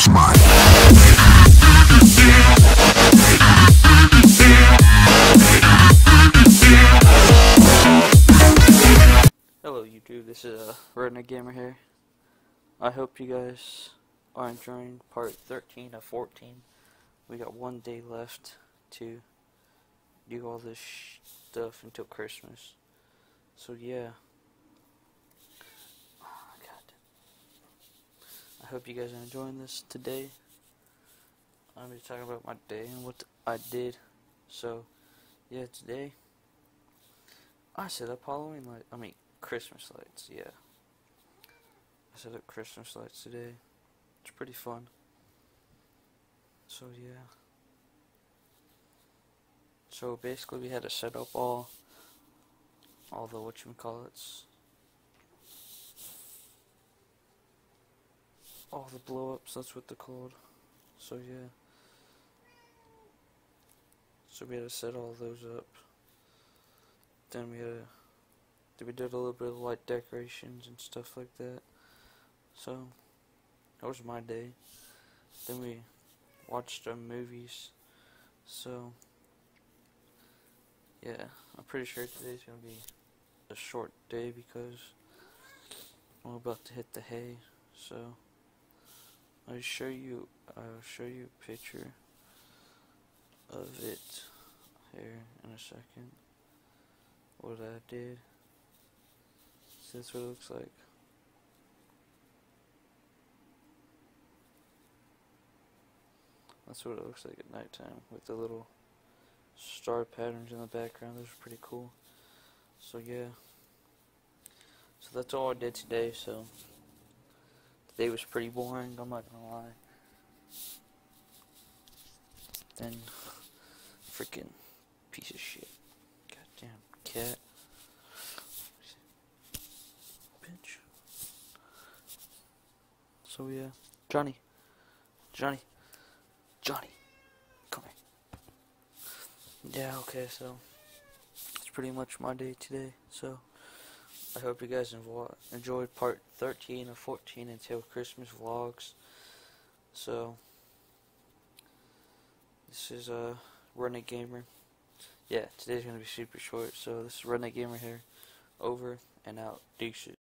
Flash Mod. Hello YouTube, this is uh, Redneck Gamer here. I hope you guys are enjoying part 13 of 14. We got one day left to do all this stuff until Christmas. So yeah. Hope you guys are enjoying this today. I'm going to be talking about my day and what I did. So, yeah, today I set up Halloween lights. I mean, Christmas lights. Yeah, I set up Christmas lights today. It's pretty fun. So yeah. So basically, we had to set up all, all the what you call it, all the blow ups. That's what they're called. So yeah. So we had to set all those up. Then we had to, we did a little bit of light decorations and stuff like that. So that was my day. Then we watched some movies. So yeah, I'm pretty sure today's gonna be a short day because I'm about to hit the hay. So I'll show you. I'll show you a picture of it here in a second what I did. So that's what it looks like. That's what it looks like at nighttime with the little star patterns in the background. Those are pretty cool. So yeah. So that's all I did today. So today was pretty boring. I'm not gonna lie. Then freaking piece of shit. Goddamn cat. Bitch. So yeah, Johnny, Johnny, Johnny, come here. Yeah, okay, so it's pretty much my day today. So I hope you guys enjoyed part 13 or 14 until Christmas vlogs. So this is uh Running Gamer. Yeah, today's gonna be super short. So this is Running Gamer here. Over and out. Deuces.